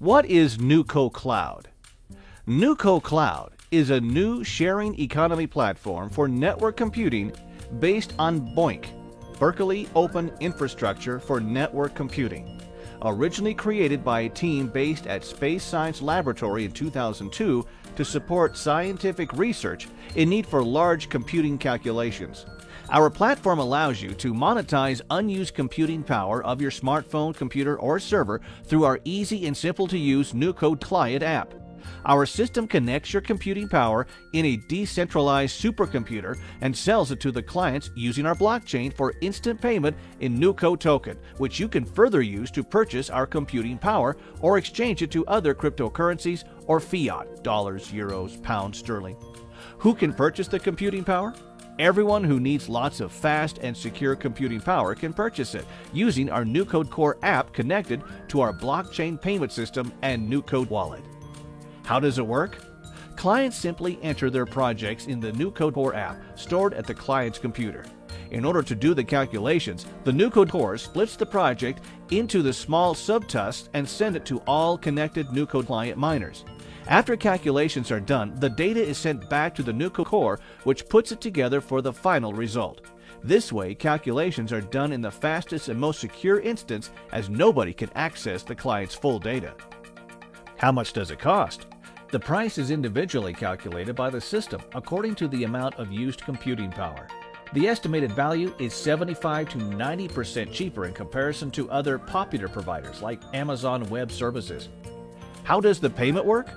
What is Nuco Cloud? Nuco Cloud is a new sharing economy platform for network computing based on BOINC, Berkeley Open Infrastructure for Network Computing. Originally created by a team based at Space Science Laboratory in 2002 to support scientific research in need for large computing calculations. Our platform allows you to monetize unused computing power of your smartphone, computer, or server through our easy and simple to use Nuco Client app. Our system connects your computing power in a decentralized supercomputer and sells it to the clients using our blockchain for instant payment in Nuco token, which you can further use to purchase our computing power or exchange it to other cryptocurrencies or fiat, dollars, euros, pounds, sterling. Who can purchase the computing power? Everyone who needs lots of fast and secure computing power can purchase it using our Nuco Core app connected to our blockchain payment system and Nuco wallet. How does it work? Clients simply enter their projects in the Nuco Core app stored at the client's computer. In order to do the calculations, the Nuco Core splits the project into the small subtasks and send it to all connected Nuco client miners. After calculations are done, the data is sent back to the Nuco core, which puts it together for the final result. This way, calculations are done in the fastest and most secure instance as nobody can access the client's full data. How much does it cost? The price is individually calculated by the system according to the amount of used computing power. The estimated value is 75 to 90% cheaper in comparison to other popular providers like Amazon Web Services. How does the payment work?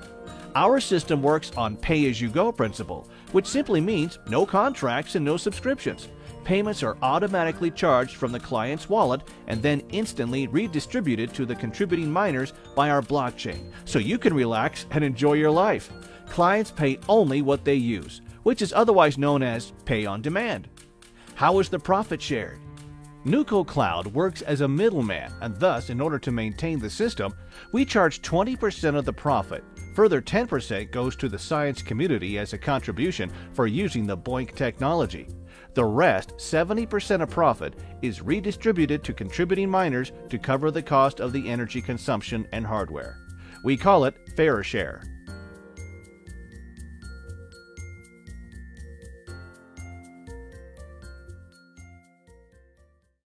Our system works on pay as you go principle, which simply means no contracts and no subscriptions. Payments are automatically charged from the client's wallet and then instantly redistributed to the contributing miners by our blockchain, so you can relax and enjoy your life. Clients pay only what they use, which is otherwise known as pay on demand. How is the profit shared? Nuco Cloud works as a middleman, and thus, in order to maintain the system, we charge 20% of the profit. Further 10% goes to the science community as a contribution for using the BOINC technology. The rest, 70% of profit, is redistributed to contributing miners to cover the cost of the energy consumption and hardware. We call it fair share.